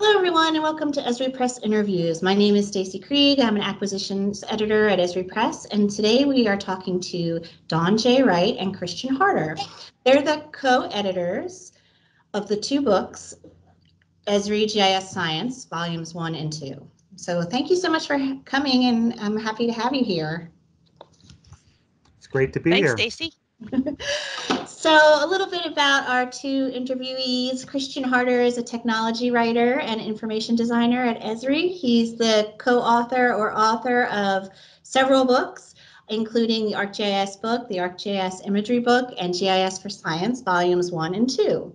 Hello, everyone, and welcome to Esri Press Interviews. My name is Stacy Krieg. I'm an acquisitions editor at Esri Press, and today we are talking to Dawn J. Wright and Christian Harder. They're the co-editors of the two books, Esri GIS Science, Volumes 1 and 2. So thank you so much for coming, and I'm happy to have you here. It's great to be Thanks, here. Stacy. So a little bit about our two interviewees. Christian Harder is a technology writer and information designer at Esri. He's the co-author or author of several books, including the ArcGIS book, the ArcGIS imagery book, and GIS for Science, volumes one and two.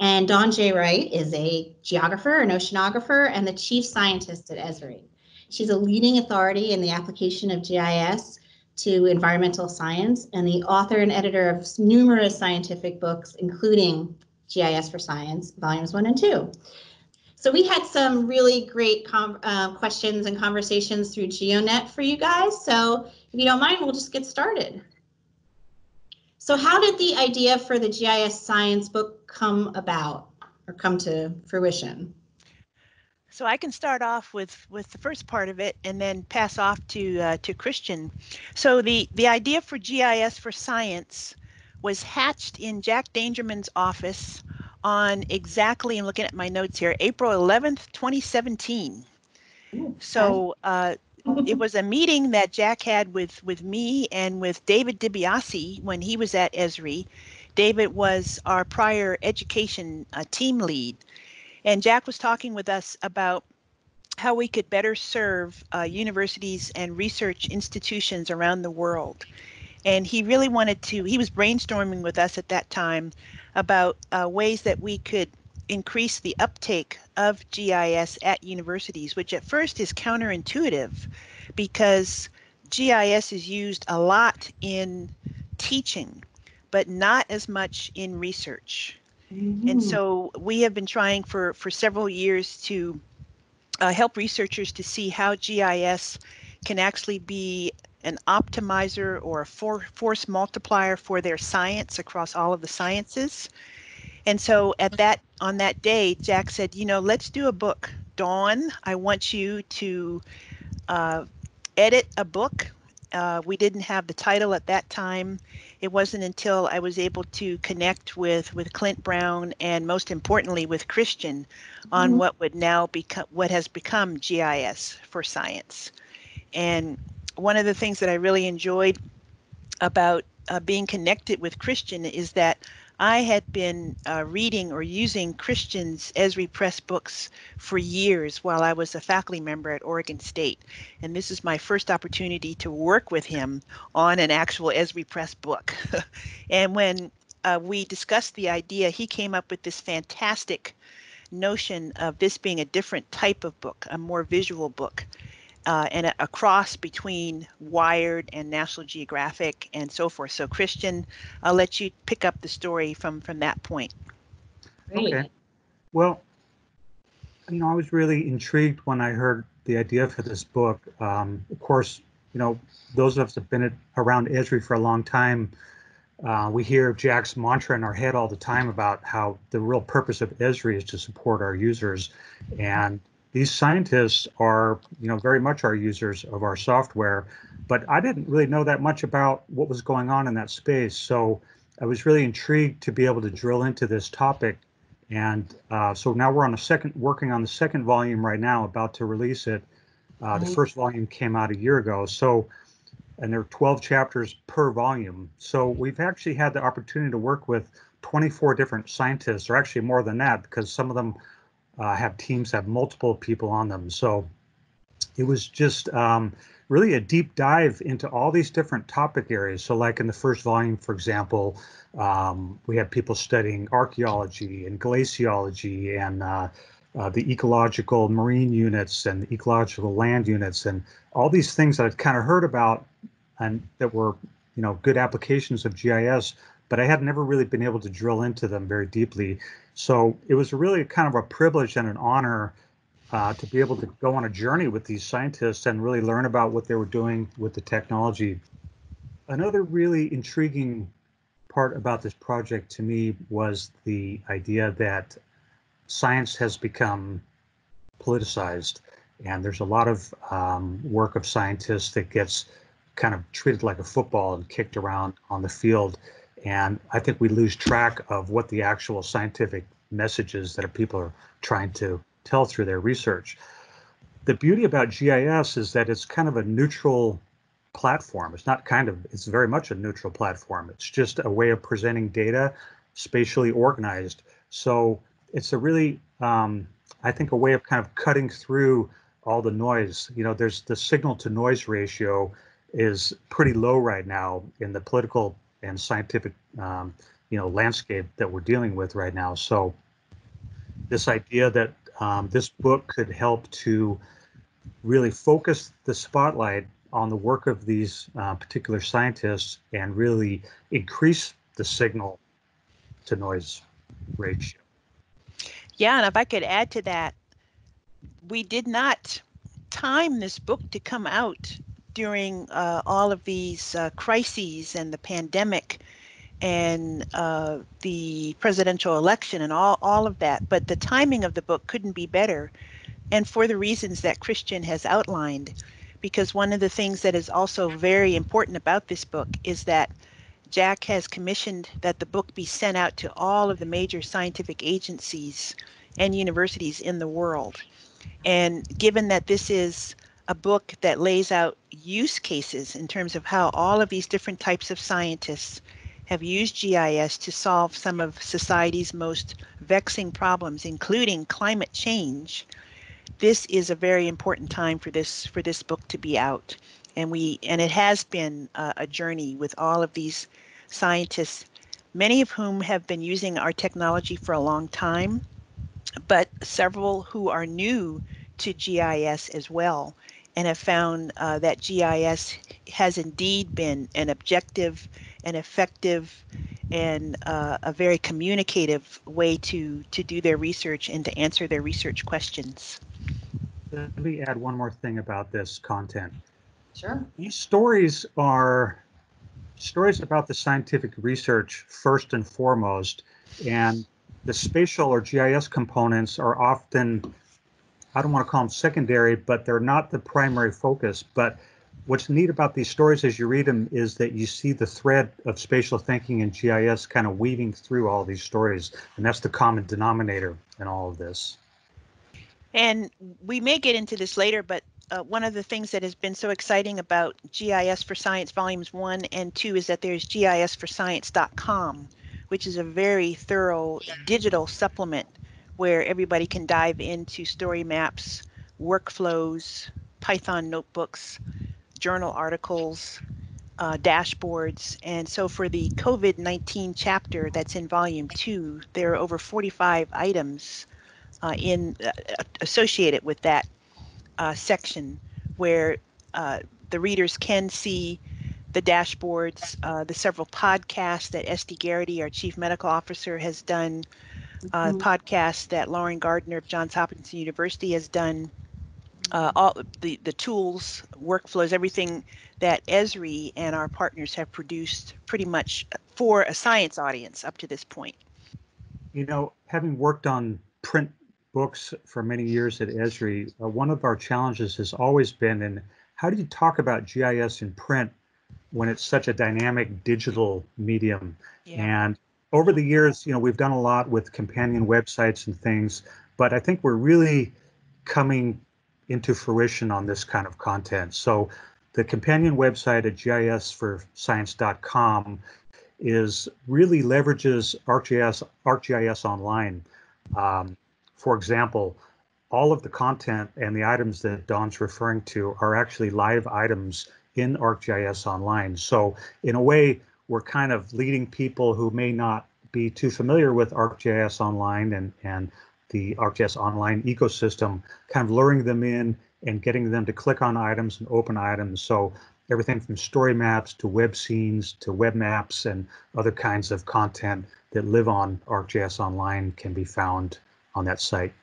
And Dawn J. Wright is a geographer, an oceanographer, and the chief scientist at Esri. She's a leading authority in the application of GIS to environmental science and the author and editor of numerous scientific books, including GIS for Science, volumes one and two. So we had some really great uh, questions and conversations through GeoNet for you guys. So if you don't mind, we'll just get started. So how did the idea for the GIS science book come about or come to fruition? So I can start off with with the first part of it and then pass off to uh, to Christian. So the the idea for GIS for science was hatched in Jack Dangermond's office on exactly, I'm looking at my notes here, April 11th, 2017. So uh, it was a meeting that Jack had with with me and with David DiBiase when he was at Esri. David was our prior education uh, team lead. And Jack was talking with us about how we could better serve uh, universities and research institutions around the world. And he really wanted to, he was brainstorming with us at that time about uh, ways that we could increase the uptake of GIS at universities, which at first is counterintuitive because GIS is used a lot in teaching, but not as much in research. Mm-hmm. And so we have been trying for, for several years to uh, help researchers to see how GIS can actually be an optimizer or a for, force multiplier for their science across all of the sciences. And so at that on that day, Jack said, you know, let's do a book. Dawn, I want you to uh, edit a book. Uh, we didn't have the title at that time it wasn't until I was able to connect with with Clint Brown and most importantly with Christian on mm-hmm. what would now become what has become GIS for science. And one of the things that I really enjoyed about uh, being connected with Christian is that I had been uh, reading or using Christian's Esri Press books for years while I was a faculty member at Oregon State. And this is my first opportunity to work with him on an actual Esri Press book. and when uh, we discussed the idea, he came up with this fantastic notion of this being a different type of book, a more visual book uh, and a, a, cross between Wired and National Geographic and so forth. So, Christian, I'll let you pick up the story from from that point. Great. Okay. Well, you know, I was really intrigued when I heard the idea for this book. Um, of course, you know, those of us have been around Esri for a long time, uh, we hear Jack's mantra in our head all the time about how the real purpose of Esri is to support our users. And these scientists are, you know, very much our users of our software, but I didn't really know that much about what was going on in that space. So I was really intrigued to be able to drill into this topic. And uh, so now we're on a second, working on the second volume right now, about to release it. Uh, the first volume came out a year ago. So, and there are 12 chapters per volume. So we've actually had the opportunity to work with 24 different scientists, or actually more than that, because some of them uh, have teams have multiple people on them. So it was just um, really a deep dive into all these different topic areas. So, like in the first volume, for example, um, we had people studying archaeology and glaciology and uh, uh, the ecological marine units and the ecological land units and all these things that I'd kind of heard about and that were, you know, good applications of GIS, but I had never really been able to drill into them very deeply. So it was really kind of a privilege and an honor uh, to be able to go on a journey with these scientists and really learn about what they were doing with the technology. Another really intriguing part about this project to me was the idea that science has become politicized, and there's a lot of um, work of scientists that gets kind of treated like a football and kicked around on the field. And I think we lose track of what the actual scientific messages that people are trying to tell through their research. The beauty about GIS is that it's kind of a neutral platform. It's not kind of, it's very much a neutral platform. It's just a way of presenting data spatially organized. So it's a really, um, I think, a way of kind of cutting through all the noise. You know, there's the signal to noise ratio is pretty low right now in the political and scientific, um, you know, landscape that we're dealing with right now. So this idea that um, this book could help to really focus the spotlight on the work of these uh, particular scientists and really increase the signal to noise ratio. Yeah, and if I could add to that, we did not time this book to come out during uh, all of these uh, crises and the pandemic and uh, the presidential election and all, all of that. But the timing of the book couldn't be better. And for the reasons that Christian has outlined, because one of the things that is also very important about this book is that Jack has commissioned that the book be sent out to all of the major scientific agencies and universities in the world. And given that this is a book that lays out use cases in terms of how all of these different types of scientists have used GIS to solve some of society's most vexing problems, including climate change, this is a very important time for this for this book to be out. And we and it has been a, a journey with all of these scientists, many of whom have been using our technology for a long time, but several who are new to GIS as well and have found uh, that GIS has indeed been an objective and effective and uh, a very communicative way to to do their research and to answer their research questions. Let me add one more thing about this content. Sure. These stories are stories about the scientific research first and foremost, and the spatial or GIS components are often, I don't want to call them secondary, but they're not the primary focus. But what's neat about these stories as you read them is that you see the thread of spatial thinking and GIS kind of weaving through all these stories. And that's the common denominator in all of this. And we may get into this later, but uh, one of the things that has been so exciting about GIS for Science Volumes 1 and 2 is that there's gisforscience.com, which is a very thorough digital supplement where everybody can dive into story maps, workflows, Python notebooks, journal articles, uh, dashboards. And so for the COVID 19 chapter that's in volume two, there are over 45 items uh, in uh, associated with that uh, section where uh, the readers can see the dashboards, uh, the several podcasts that Este Geraghty, our chief medical officer, has done, uh, mm-hmm. podcasts that Lauren Gardner of Johns Hopkins University has done, uh, all the, the tools, workflows, everything that Esri and our partners have produced pretty much for a science audience up to this point. You know, having worked on print books for many years at Esri, uh, one of our challenges has always been in how do you talk about GIS in print when it's such a dynamic digital medium? Yeah. And over the years, you know, we've done a lot with companion websites and things, but I think we're really coming into fruition on this kind of content. So the companion website at gisforscience.com is really leverages ArcGIS, ArcGIS Online. Um, for example, all of the content and the items that Dawn's referring to are actually live items in ArcGIS Online. So in a way, we're kind of leading people who may not be too familiar with ArcGIS Online and, and the ArcGIS Online ecosystem, kind of luring them in and getting them to click on items and open items. So everything from story maps to web scenes to web maps and other kinds of content that live on ArcGIS Online can be found on that site.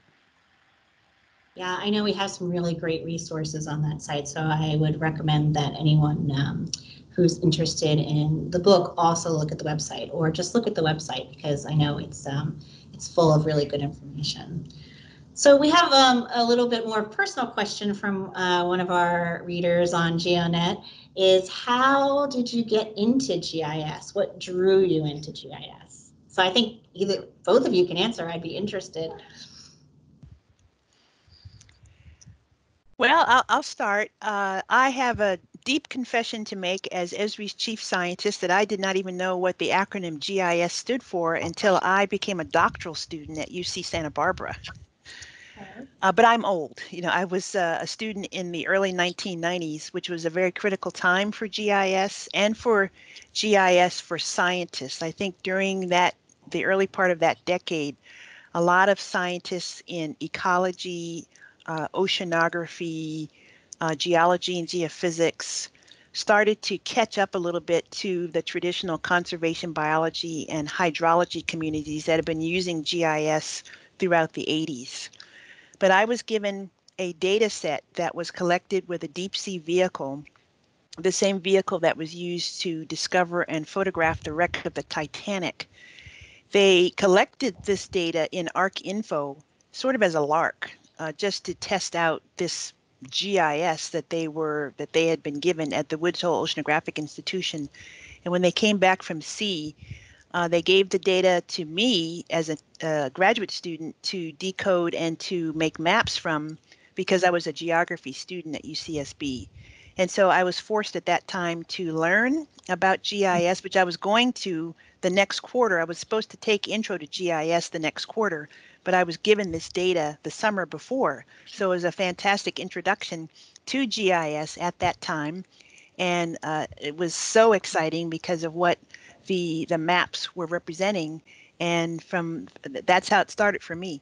Yeah, I know we have some really great resources on that site, so I would recommend that anyone um, who's interested in the book also look at the website or just look at the website because I know it's um, it's full of really good information. So we have um, a little bit more personal question from uh, one of our readers on GeoNet is how did you get into GIS? What drew you into GIS? So I think either both of you can answer. I'd be interested. Well, I'll, I'll start. Uh, I have a deep confession to make as Esri's chief scientist that I did not even know what the acronym GIS stood for until I became a doctoral student at UC Santa Barbara. Uh, but I'm old. You know, I was uh, a student in the early 1990s, which was a very critical time for GIS and for GIS for scientists. I think during that, the early part of that decade, a lot of scientists in ecology, uh, oceanography, uh, geology, and geophysics started to catch up a little bit to the traditional conservation biology and hydrology communities that have been using GIS throughout the 80s. But I was given a data set that was collected with a deep sea vehicle, the same vehicle that was used to discover and photograph the wreck of the Titanic. They collected this data in ArcInfo sort of as a lark uh, just to test out this GIS that they were that they had been given at the Woods Hole Oceanographic Institution. And when they came back from sea, uh, they gave the data to me as a, a, graduate student to decode and to make maps from because I was a geography student at UCSB. And so I was forced at that time to learn about GIS, which I was going to the next quarter. I was supposed to take Intro to GIS the next quarter, but I was given this data the summer before. So it was a fantastic introduction to GIS at that time. And uh, it was so exciting because of what the, the maps were representing. And from that's how it started for me.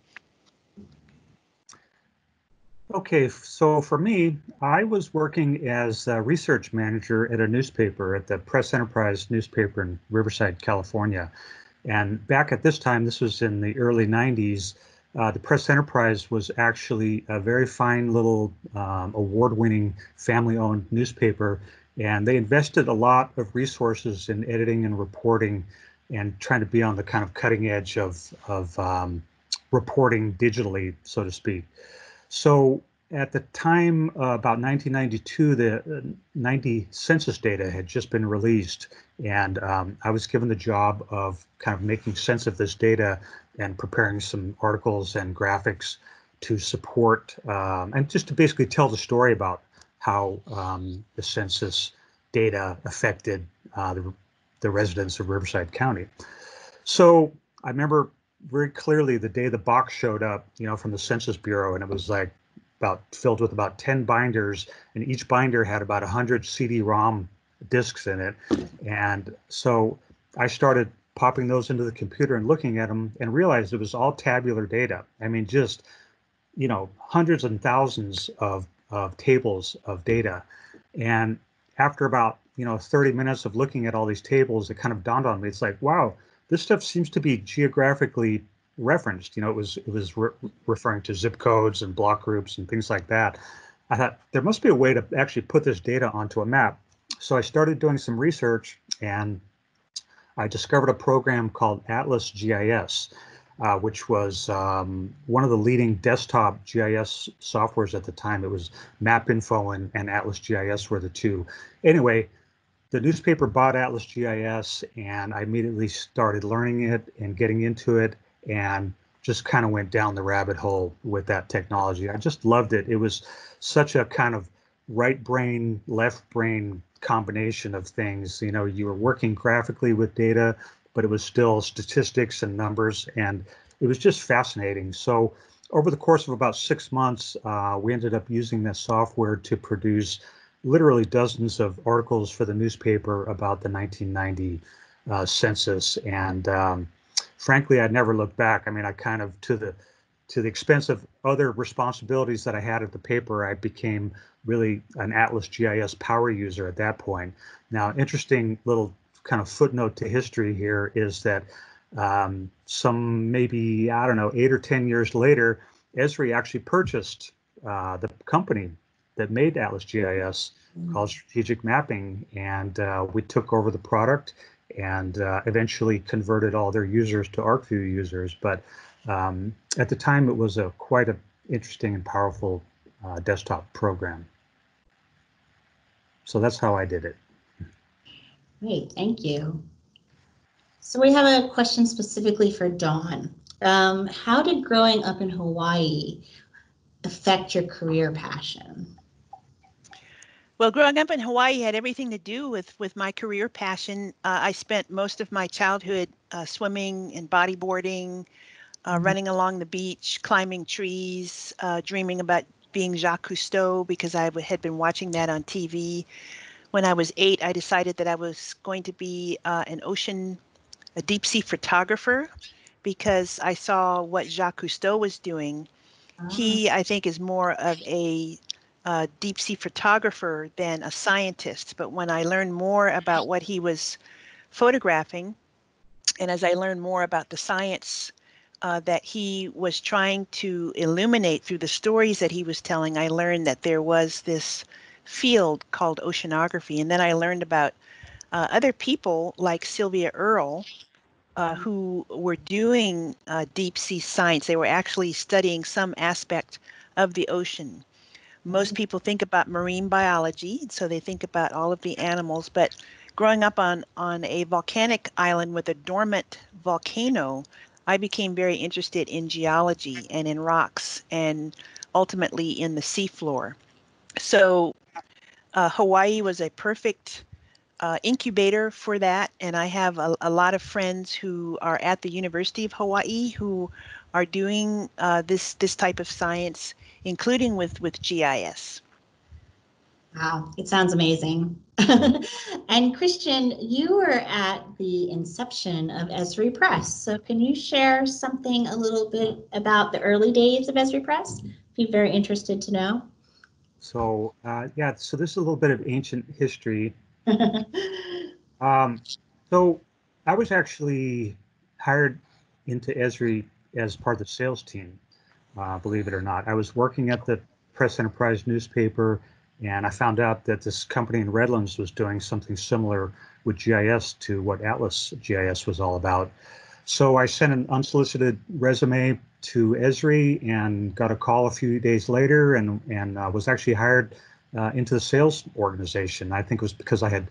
Okay, so for me, I was working as a research manager at a newspaper at the Press Enterprise newspaper in Riverside, California. And back at this time, this was in the early 90s, uh, the Press Enterprise was actually a very fine little um, award-winning family-owned newspaper, and they invested a lot of resources in editing and reporting and trying to be on the kind of cutting edge of, of um, reporting digitally, so to speak. So at the time, uh, about 1992, the uh, 90 census data had just been released, and um, I was given the job of kind of making sense of this data and preparing some articles and graphics to support um, and just to basically tell the story about how um, the census data affected uh, the, the residents of Riverside County. So I remember very clearly the day the box showed up, you know, from the Census Bureau, and it was like about filled with about 10 binders, and each binder had about 100 CD-ROM discs in it. And so I started popping those into the computer and looking at them and realized it was all tabular data. I mean, just, you know, hundreds and thousands of, of tables of data. And after about, you know, 30 minutes of looking at all these tables, it kind of dawned on me. It's like, wow, this stuff seems to be geographically referenced. You know, it was it was re referring to zip codes and block groups and things like that. I thought there must be a way to actually put this data onto a map. So I started doing some research and I discovered a program called Atlas GIS, uh, which was um, one of the leading desktop GIS softwares at the time. It was MapInfo and, and Atlas GIS were the two. Anyway, the newspaper bought Atlas GIS and I immediately started learning it and getting into it and just kind of went down the rabbit hole with that technology. I just loved it. It was such a kind of right brain, left brain combination of things. You know, you were working graphically with data, but it was still statistics and numbers, and it was just fascinating. So over the course of about six months, uh, we ended up using this software to produce literally dozens of articles for the newspaper about the 1990 uh, census. And um, frankly, I never looked back. I mean, I kind of to the to the expense of other responsibilities that I had at the paper, I became really an Atlas GIS power user at that point. Now, interesting little kind of footnote to history here is that um, some maybe, I don't know, eight or 10 years later, Esri actually purchased uh, the company that made Atlas GIS. Called Strategic Mapping, and uh, we took over the product and uh, eventually converted all their users to ArcView users. But um, at the time, it was a quite a interesting and powerful uh, desktop program. So that's how I did it. Great, thank you. So we have a question specifically for Dawn. Um, how did growing up in Hawaii affect your career passion? Well, growing up in Hawaii had everything to do with with my career passion. Uh, I spent most of my childhood uh, swimming and bodyboarding, uh, Mhm. running along the beach, climbing trees, uh, dreaming about being Jacques Cousteau because I had been watching that on TV. When I was eight, I decided that I was going to be uh, an ocean, a deep sea photographer because I saw what Jacques Cousteau was doing Ah, he i think is more of a uh, deep sea photographer than a scientist but when i learned more about what he was photographing and as i learned more about the science uh, that he was trying to illuminate through the stories that he was telling i learned that there was this field called oceanography and then i learned about uh, other people like sylvia earle uh, who were doing uh, deep sea science. They were actually studying some aspect of the ocean. Most people think about marine biology, so they think about all of the animals. But growing up on on a volcanic island with a dormant volcano, I became very interested in geology and in rocks, and ultimately in the seafloor. So uh, Hawaii was a perfect uh, incubator for that, and I have a, a, lot of friends who are at the University of Hawaii who are doing uh, this this type of science, including with with GIS. Wow, it sounds amazing. and Christian, you were at the inception of Esri Press. So can you share something a little bit about the early days of Esri Press? Be very interested to know. So uh, yeah, so this is a little bit of ancient history um, so I was actually hired into Esri as part of the sales team, uh, believe it or not. I was working at the Press Enterprise newspaper, and I found out that this company in Redlands was doing something similar with GIS to what Atlas GIS was all about. So I sent an unsolicited resume to Esri and got a call a few days later and, and uh, was actually hired uh, into the sales organization. I think it was because I had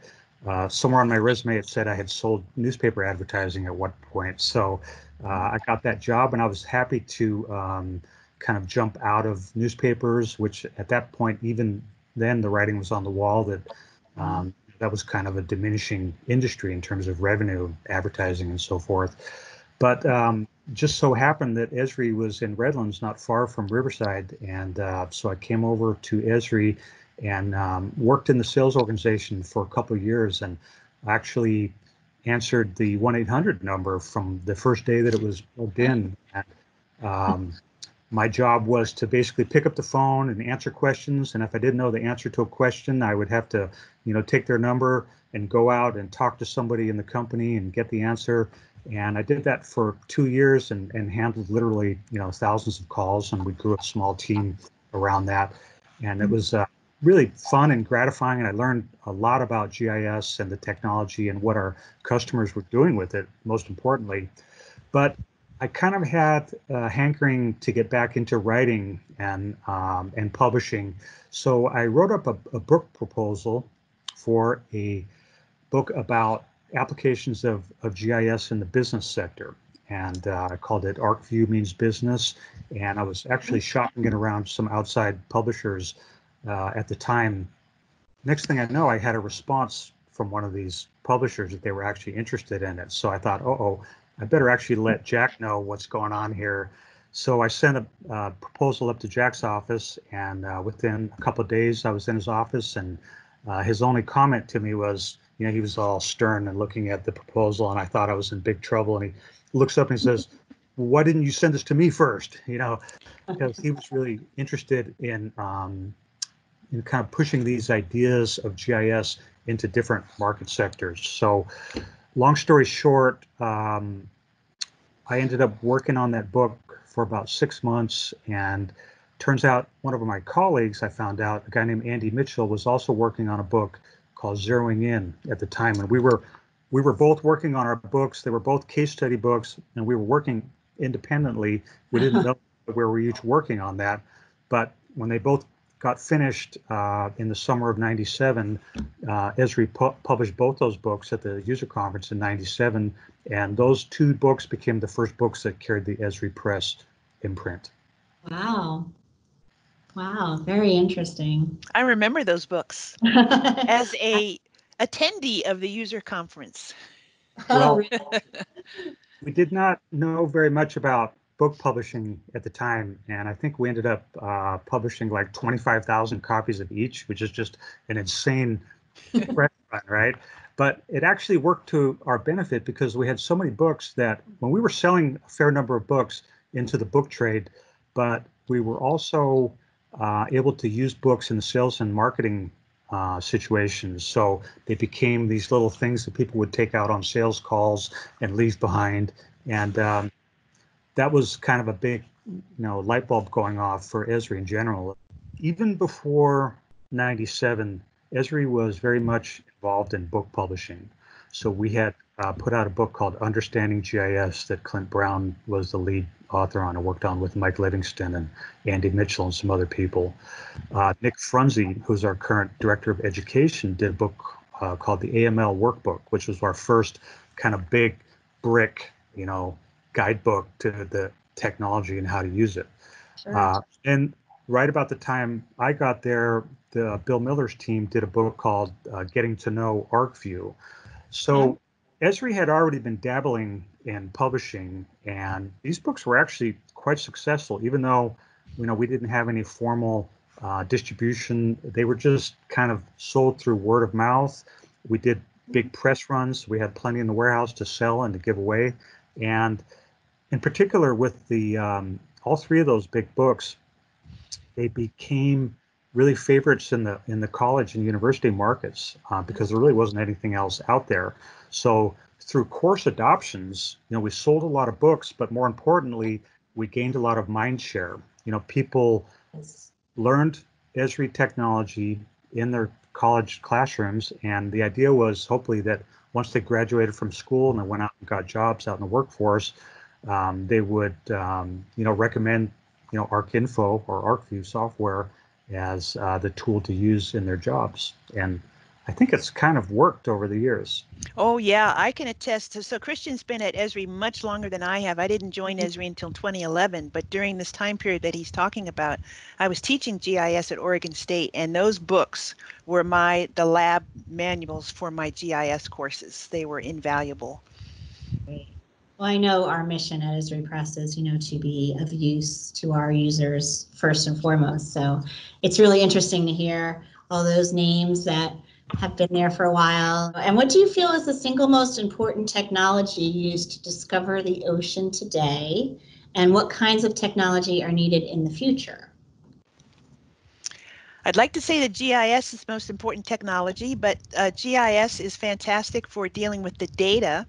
uh, somewhere on my resume it said I had sold newspaper advertising at one point. So uh, I got that job and I was happy to um, kind of jump out of newspapers, which at that point, even then, the writing was on the wall that um, that was kind of a diminishing industry in terms of revenue, advertising, and so forth. But um, just so happened that Esri was in Redlands, not far from Riverside, and uh, so I came over to Esri and um, worked in the sales organization for a couple of years and actually answered the 1-800 number from the first day that it was plugged in. And, um, my job was to basically pick up the phone and answer questions. And if I didn't know the answer to a question, I would have to, you know, take their number and go out and talk to somebody in the company and get the answer. And I did that for two years and, and handled literally, you know, thousands of calls. And we grew a small team around that. And it was uh, really fun and gratifying. And I learned a lot about GIS and the technology and what our customers were doing with it, most importantly. But I kind of had a hankering to get back into writing and um, and publishing. So I wrote up a, a book proposal for a book about applications of, of GIS in the business sector. And uh, I called it ArcView Means Business. And I was actually shopping it around some outside publishers uh, at the time. Next thing I know, I had a response from one of these publishers that they were actually interested in it. So I thought, oh, oh, I better actually let Jack know what's going on here. So I sent a proposal up to Jack's office, and uh, within a couple of days, I was in his office, and uh, his only comment to me was, you know, he was all stern and looking at the proposal, and I thought I was in big trouble. And he looks up and he says, "Why didn't you send this to me first? You know, because he was really interested in um, in kind of pushing these ideas of GIS into different market sectors. So, long story short, um, I ended up working on that book for about six months, and turns out one of my colleagues, I found out, a guy named Andy Mitchell, was also working on a book called Zeroing In at the time, and we were we were both working on our books. They were both case study books, and we were working independently. We didn't know where we were each working on that. But when they both got finished uh, in the summer of 97, uh, Esri pu published both those books at the user conference in 97. And those two books became the first books that carried the Esri Press imprint. Wow. Wow, very interesting. I remember those books as a attendee of the user conference. Well, we did not know very much about book publishing at the time, and I think we ended up uh, publishing like 25,000 copies of each, which is just an insane run, right? But it actually worked to our benefit because we had so many books that when we were selling a fair number of books into the book trade, but we were also uh, able to use books in the sales and marketing uh, situations. So they became these little things that people would take out on sales calls and leave behind. And um, that was kind of a big, you know, light bulb going off for Esri in general. Even before 97, Esri was very much involved in book publishing. So we had uh, put out a book called Understanding GIS that Clint Brown was the lead author on. I worked on with Mike Livingston and Andy Mitchell and some other people. Uh, Nick Frunzi, who's our current director of education, did a book uh, called the AML Workbook, which was our first kind of big brick, you know, guidebook to the technology and how to use it. Sure. Uh, and right about the time I got there, the Bill Miller's team did a book called uh, Getting to Know ArcView. So Esri had already been dabbling in publishing, and these books were actually quite successful, even though you know we didn't have any formal uh, distribution. They were just kind of sold through word of mouth. We did big press runs. We had plenty in the warehouse to sell and to give away, and in particular with the um, all three of those big books, they became really favorites in the in the college and university markets uh, because there really wasn't anything else out there. So through course adoptions, you know, we sold a lot of books, but more importantly, we gained a lot of mind share. You know, people learned Esri technology in their college classrooms, and the idea was hopefully that once they graduated from school and they went out and got jobs out in the workforce, um, they would, um, you know, recommend, you know, ArcInfo or ArcView software as uh, the tool to use in their jobs. And I think it's kind of worked over the years. Oh yeah, I can attest. To, so Christian's been at Esri much longer than I have. I didn't join. Esri until 2011, but during this time period that he's talking about, I was teaching GIS at Oregon State, and those books were my the lab manuals for my GIS courses. They were invaluable. Well, I know our mission at Esri Press is, you know, to be of use to our users first and foremost. So it's really interesting to hear all those names that have been there for a while. And what do you feel is the single most important technology used to discover the ocean today? And what kinds of technology are needed in the future? I'd like to say that GIS is the most important technology, but uh, GIS is fantastic for dealing with the data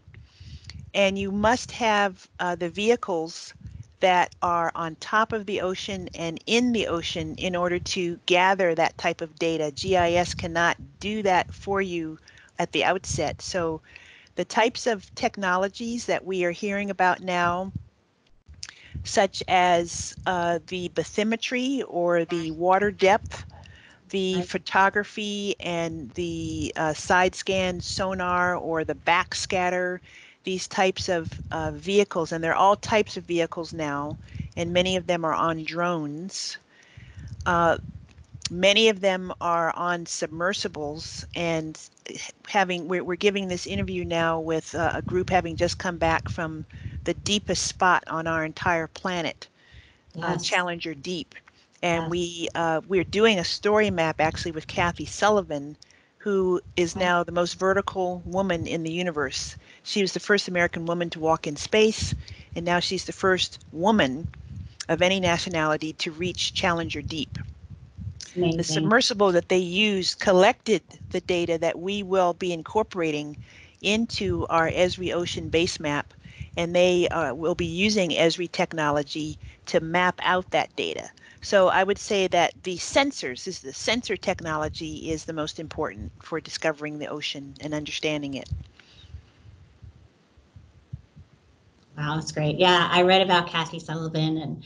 and you must have uh, the vehicles that are on top of the ocean and in the ocean in order to gather that type of data. GIS cannot do that for you at the outset. So the types of technologies that we are hearing about now, such as uh, the bathymetry or the water depth, the photography and the uh, side scan sonar or the backscatter, these types of uh, vehicles, and they're all types of vehicles now, and many of them are on drones. Uh, many of them are on submersibles, and having we're, we're giving this interview now with uh, a group having just come back from the deepest spot on our entire planet, uh, yes. Challenger Deep, and yes. we uh, we're doing a story map actually with Kathy Sullivan who is now the most vertical woman in the universe. She was the first American woman to walk in space, and now she's the first woman of any nationality to reach Challenger Deep. Amazing. The submersible that they used collected the data that we will be incorporating into our Esri Ocean base map, and they uh, will be using Esri technology to map out that data. So I would say that the sensors is the sensor technology is the most important for discovering the ocean and understanding it. Wow, that's great. Yeah, I read about Kathy Sullivan and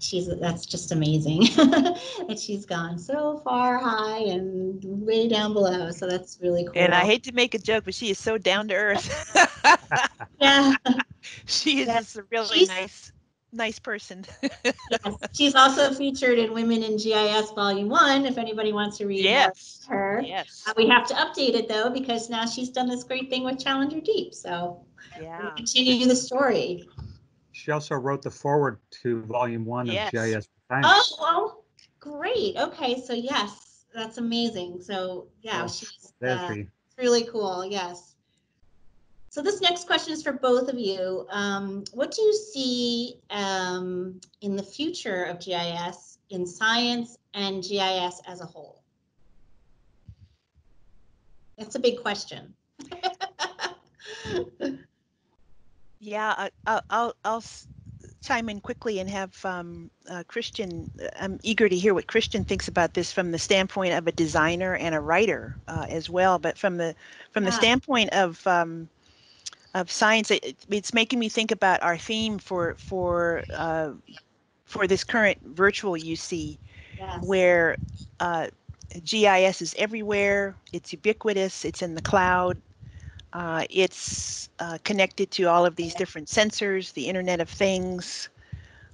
she's that's just amazing that she's gone so far high and way down below. So that's really cool. And I hate to make a joke, but she is so down to earth. yeah, she is Yeah. just a really She's- nice, nice person. yes. she's also featured in Women in GIS Volume One. If anybody wants to read more yes. her, Yes. Uh, we have to update it though because now she's done this great thing with Challenger Deep. So we'll Yeah. continue the story. She also wrote the foreword to volume one Yes. of GIS Science. Oh, well, great. Okay, so yes, that's amazing. So yeah, Well, she's uh, really cool. Yes. So this next question is for both of you. Um, what do you see um, in the future of GIS in science and GIS as a whole? That's a big question. Yeah, I- I'll, I'll, I'll chime in quickly and have um, uh, Christian. I'm eager to hear what Christian thinks about this from the standpoint of a designer and a writer uh, as well. But from the from the standpoint of um, of science, it, it- it's making me think about our theme for for uh, for this current virtual UC, yes. where uh, GIS is everywhere. It's ubiquitous. It's in the cloud. Uh, it's uh, connected to all of these different sensors, the Internet of Things,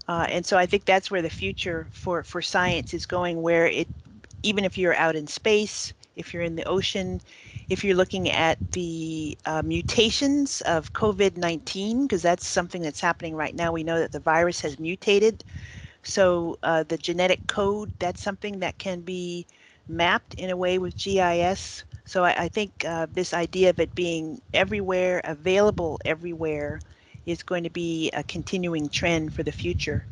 uh, and so I think that's where the future for for science is going. Where it, even if you're out in space, if you're in the ocean, if you're looking at the uh, mutations of COVID-19, because that's something that's happening right now. We know that the virus has mutated, so uh, the genetic code that's something that can be mapped in a way with GIS. So I, I think uh, this idea of it being everywhere, available everywhere, is going to be a continuing trend for the future.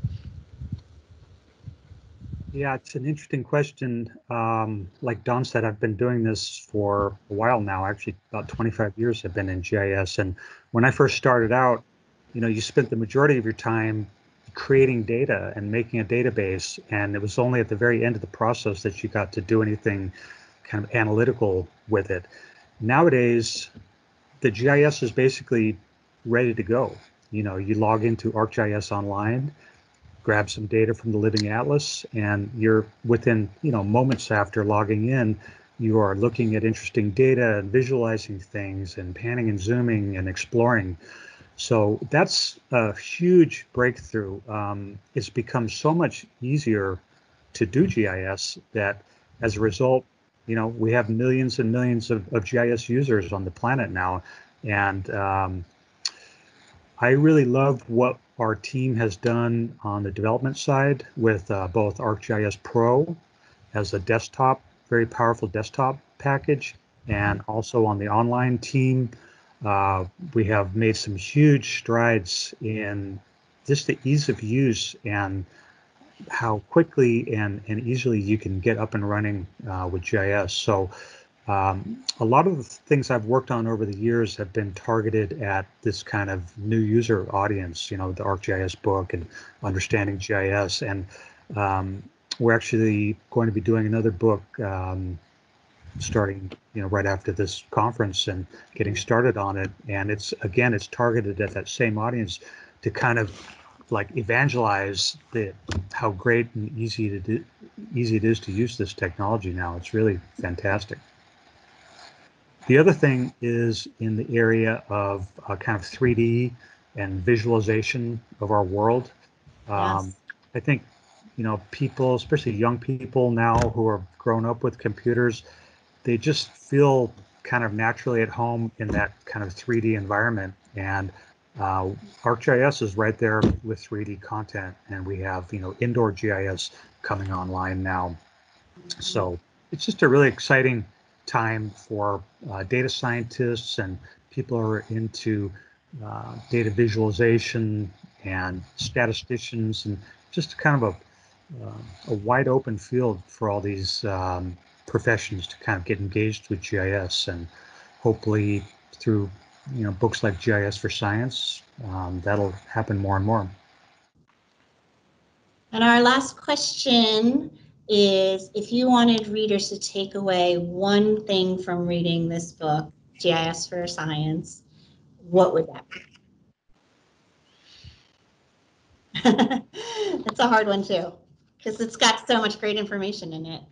Yeah, it's an interesting question. Um, like Dawn said, I've been doing this for a while now. Actually, about 25 years I've been in GIS. And when I first started out, you know, you spent the majority of your time creating data and making a database. And it was only at the very end of the process that you got to do anything kind of analytical with it. Nowadays, the GIS is basically ready to go. You know, you log into ArcGIS Online, grab some data from the Living Atlas, and you're within, you know, moments after logging in, you are looking at interesting data and visualizing things and panning and zooming and exploring. So that's a huge breakthrough. Um, it's become so much easier to do GIS that as a result, you know, we have millions and millions of, of GIS users on the planet now. And um, I really love what our team has done on the development side with uh, both ArcGIS Pro as a desktop, very powerful desktop package, and also on the online team. Uh, we have made some huge strides in just the ease of use and how quickly and, and easily you can get up and running uh, with GIS. So um, a lot of the things I've worked on over the years have been targeted at this kind of new user audience, you know, the ArcGIS book and understanding GIS. And um, we're actually going to be doing another book um, starting, you know, right after this conference and getting started on it. And it's, again, it's targeted at that same audience to kind of like evangelize the how great and easy to do, easy it is to use this technology now. It's really fantastic. The other thing is in the area of uh, kind of 3D and visualization of our world. Um, Yes. I think, you know, people, especially young people now who are grown up with computers, they just feel kind of naturally at home in that kind of 3D environment. And uh, ArcGIS is right there with 3D content, and we have, you know, indoor GIS coming online now. So it's just a really exciting time for uh, data scientists and people who are into uh, data visualization and statisticians and just kind of a, uh, a wide open field for all these um, professions to kind of get engaged with GIS and hopefully through you know books like GIS for Science um, that'll happen more and more. And our last question is if you wanted readers to take away one thing from reading this book, GIS for Science, what would that be? That's a hard one too, because it's got so much great information in it.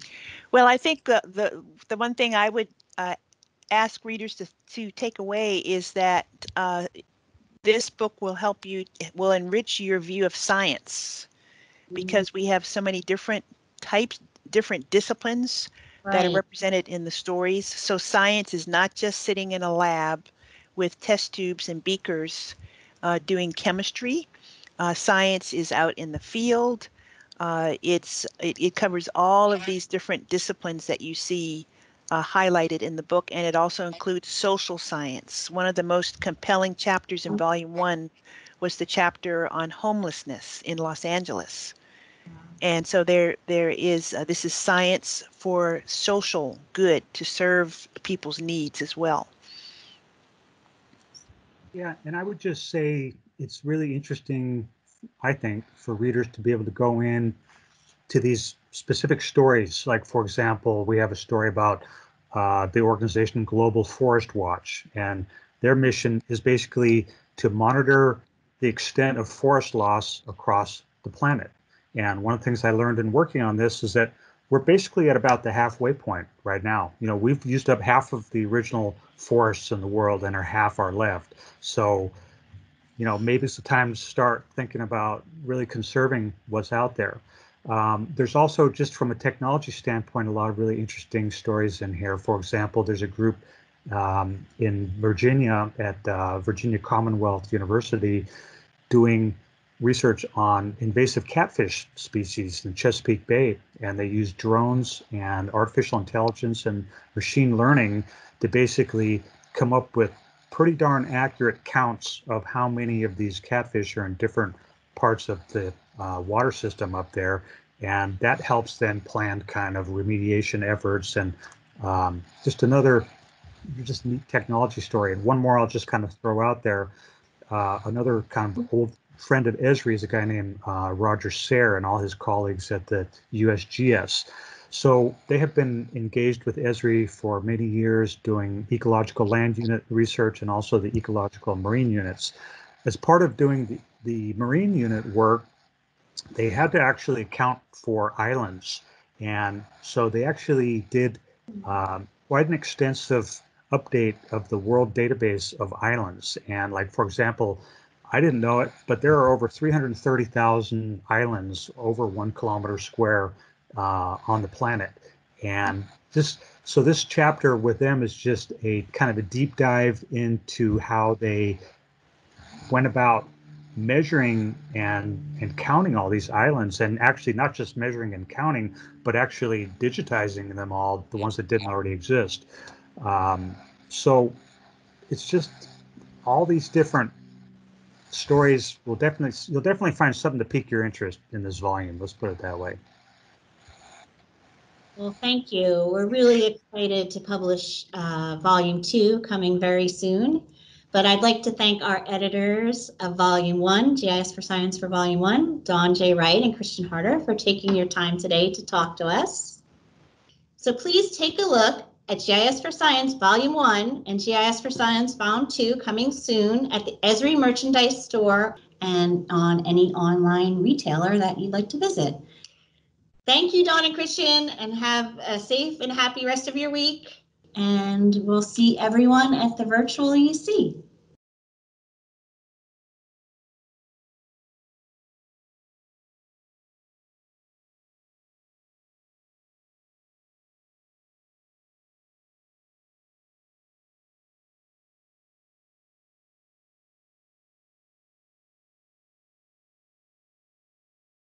Well, I think the the the one thing I would uh, ask readers to to take away is that uh, this book will help you will enrich your view of science because we have so many different types, different disciplines that are represented in the stories. So science is not just sitting in a lab with test tubes and beakers uh, doing chemistry. Uh, science is out in the field. Uh, it's it, it covers all of these different disciplines that you see uh, highlighted in the book, and it also includes social science. One of the most compelling chapters in Volume One was the chapter on homelessness in Los Angeles and so there there is uh, this is science for social good to serve people's needs as well Yeah, and I would just say it's really interesting, I think, for readers to be able to go in to these specific stories. Like, for example, we have a story about uh, the organization Global Forest Watch, and their mission is basically to monitor the extent of forest loss across the planet. And one of the things I learned in working on this is that we're basically at about the halfway point right now. You know, we've used up half of the original forests in the world, and are half are left. So, you know, maybe it's the time to start thinking about really conserving what's out there. Um, there's also, just from a technology standpoint, a lot of really interesting stories in here. For example, there's a group um, in Virginia at uh, Virginia Commonwealth University doing research on invasive catfish species in Chesapeake Bay, and they use drones and artificial intelligence and machine learning to basically come up with pretty darn accurate counts of how many of these catfish are in different parts of the uh, water system up there. And that helps then plan kind of remediation efforts and um, just another just neat technology story. And one more I'll just kind of throw out there. Uh, another kind of old friend of Esri is a guy named uh, Roger Sayre and all his colleagues at the USGS. So they have been engaged with Esri for many years doing ecological land unit research and also the ecological marine units. As part of doing the, the marine unit work, they had to actually account for islands. And so they actually did um, quite an extensive update of the world database of islands. And like, for example, I didn't know it, but there are over 330,000 islands over one kilometer square uh, on the planet. And this, so this chapter with them is just a kind of a deep dive into how they went about measuring and and counting all these islands and actually not just measuring and counting but actually digitizing them all the ones that didn't already exist um, so it's just all these different stories will definitely you'll definitely find something to pique your interest in this volume let's put it that way Well, thank you. We're really excited to publish uh, Volume 2 coming very soon. But I'd like to thank our editors of Volume 1, GIS for Science for Volume 1, Dawn J. Wright and Christian Harder for taking your time today to talk to us. So please take a look at GIS for Science Volume 1 and GIS for Science Volume 2 coming soon at the Esri Merchandise Store and on any online retailer that you'd like to visit. Thank you, Dawn and Christian, and have a safe and happy rest of your week. And we'll see everyone at the virtual UC.